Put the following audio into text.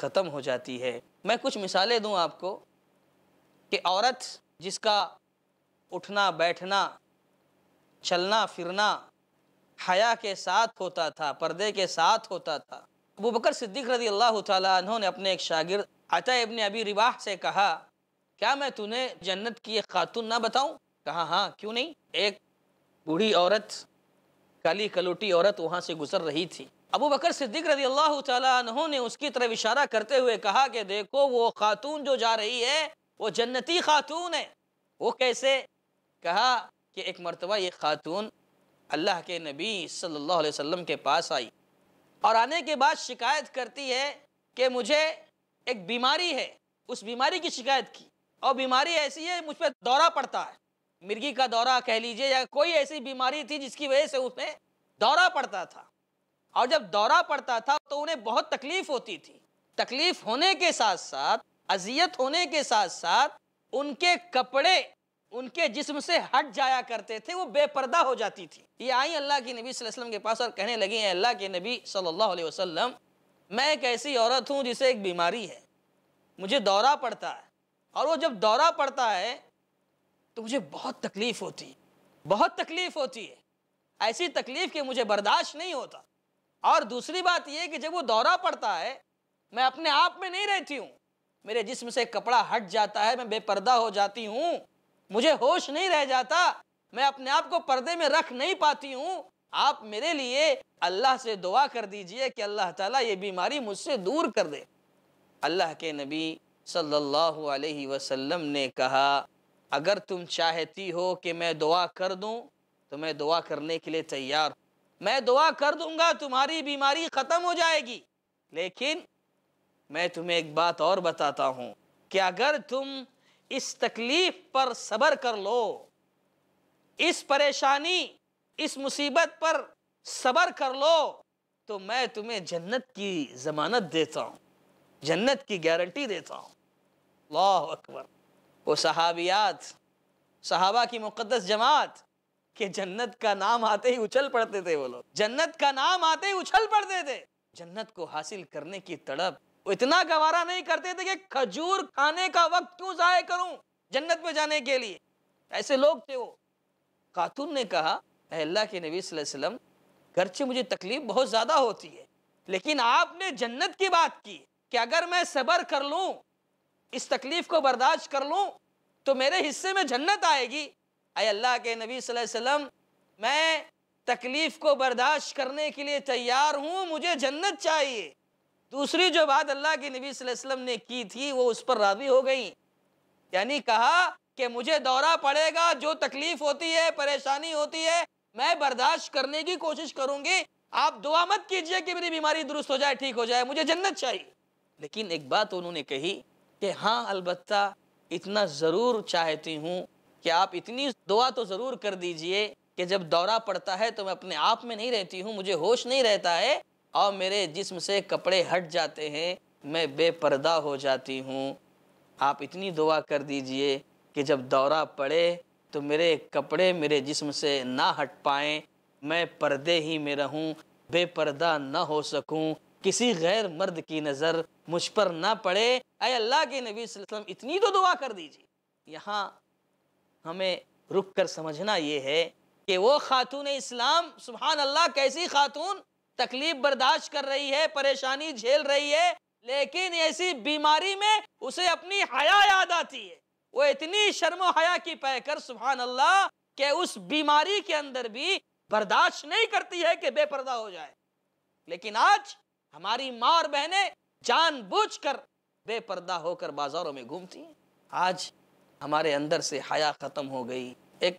ख़त्म हो जाती है। मैं कुछ मिसालें दूँ आपको कि औरत जिसका उठना, बैठना, चलना, फिरना हया के साथ होता था, पर्दे के साथ होता था, अबू बकर सिद्दीक रदी अल्लाह तु ने अपने एक शागिर अता इबन अबी रिवाह से कहा, क्या मैं तूने जन्नत की एक खातून ना बताऊँ? कहा हाँ क्यों नहीं? एक बूढ़ी औरत, काली कलोटी औरत वहाँ से गुजर रही थी। अबू बकर सिद्दीक रज़ी अल्लाह तु ने उसकी तरफ़ इशारा करते हुए कहा कि देखो, वो खातून जो जा रही है, वो जन्नती खातून है। वो कैसे? कहा कि एक मरतबा ये खातून अल्लाह के नबी सल्लल्लाहु अलैहि वसल्लम के पास आई और आने के बाद शिकायत करती है कि मुझे एक बीमारी है। उस बीमारी की शिकायत की और बीमारी ऐसी है, मुझ पर दौरा पड़ता है। मिर्गी का दौरा कह लीजिए, या कोई ऐसी बीमारी थी जिसकी वजह से उसमें दौरा पड़ता था। और जब दौरा पड़ता था तो उन्हें बहुत तकलीफ़ होती थी। तकलीफ़ होने के साथ साथ अजियत होने के साथ साथ उनके कपड़े, उनके जिस्म से हट जाया करते थे, वो बेपर्दा हो जाती थी। ये आई अल्लाह के नबी वसल्लम के पास और कहने लगी हैं अल्लाह के नबी सल्लल्लाहु अलैहि वसल्लम, मैं एक ऐसी औरत हूँ जिसे एक बीमारी है। मुझे दौरा पड़ता है। और वो जब दौरा पड़ता है तो मुझे बहुत तकलीफ़ होती है। बहुत तकलीफ़ होती है। ऐसी तकलीफ़ के मुझे बर्दाश्त नहीं होता। और दूसरी बात यह कि जब वो दौरा पड़ता है, मैं अपने आप में नहीं रहती हूँ। मेरे जिस्म से कपड़ा हट जाता है, मैं बेपर्दा हो जाती हूँ। मुझे होश नहीं रह जाता, मैं अपने आप को पर्दे में रख नहीं पाती हूँ। आप मेरे लिए अल्लाह से दुआ कर दीजिए कि अल्लाह ताला ये बीमारी मुझसे दूर कर दे। अल्लाह के नबी सल्लल्लाहु अलैहि वसल्लम ने कहा, अगर तुम चाहती हो कि मैं दुआ कर दूँ तो मैं दुआ करने के लिए तैयार मैं दुआ कर दूँगा, तुम्हारी बीमारी ख़त्म हो जाएगी। लेकिन मैं तुम्हें एक बात और बताता हूँ कि अगर तुम इस तकलीफ़ पर सब्र कर लो, इस परेशानी, इस मुसीबत पर सब्र कर लो तो मैं तुम्हें जन्नत की ज़मानत देता हूँ, जन्नत की गारंटी देता हूँ। अल्लाह अकबर। वो सहाबियात, सहाबा की मुक़दस जमात के जन्नत का नाम आते ही उछल पड़ते थे वो लोग। जन्नत का नाम आते ही उछल पड़ते थे। जन्नत को हासिल करने की तड़प वो इतना गवारा नहीं करते थे कि खजूर खाने का वक्त क्यों ज़ाय करूँ जन्नत में जाने के लिए। ऐसे लोग थे वो। खातून ने कहा अल्लाह के नबी वसल्लम से मुझे तकलीफ़ बहुत ज़्यादा होती है, लेकिन आपने जन्नत की बात की कि अगर मैं सबर कर लूँ, इस तकलीफ़ को बर्दाश्त कर लूँ तो मेरे हिस्से में जन्नत आएगी अय अल्लाह के नबी वसल्लम, मैं तकलीफ़ को बर्दाश्त करने के लिए तैयार हूँ, मुझे जन्नत चाहिए। दूसरी जो बात अल्लाह के नबी वसल्लम ने की थी, वो उस पर राज़ी हो गई। यानी कहा कि मुझे दौरा पड़ेगा, जो तकलीफ़ होती है, परेशानी होती है, मैं बर्दाश्त करने की कोशिश करूँगी। आप दुआ मत कीजिए कि मेरी बीमारी दुरुस्त हो जाए, ठीक हो जाए, मुझे जन्नत चाहिए। लेकिन एक बात उन्होंने कही कि हाँ अलबत्ता इतना ज़रूर चाहती हूँ कि आप इतनी दुआ तो ज़रूर कर दीजिए कि जब दौरा पड़ता है तो मैं अपने आप में नहीं रहती हूँ, मुझे होश नहीं रहता है। और मेरे जिस्म से कपड़े हट जाते हैं, मैं बेपर्दा हो जाती हूँ। आप इतनी दुआ कर दीजिए कि जब दौरा पड़े तो मेरे कपड़े मेरे जिस्म से ना हट पाएँ, मैं पर्दे ही में रहूँ, बेपर्दा ना हो सकूँ। किसी गैर मर्द की नज़र मुझ पर ना पड़े। अल्लाह के नबी वसल्लम, इतनी तो दुआ कर दीजिए। यहाँ हमें रुक कर समझना ये है कि वो खातून इस्लाम सुबहान अल्लाह कैसी खातून? तकलीफ़ बर्दाश्त कर रही है, परेशानी झेल रही है, लेकिन ऐसी बीमारी में उसे अपनी हया याद आती है। वो इतनी शर्म हया की पैकर सुबहान अल्लाह के उस बीमारी के अंदर भी बर्दाश्त नहीं करती है कि बेपर्दा हो जाए। लेकिन आज हमारी माँ और बहनें जानबूझकर बेपर्दा होकर बाजारों में घूमती हैं। आज हमारे अंदर से हया ख़त्म हो गई। एक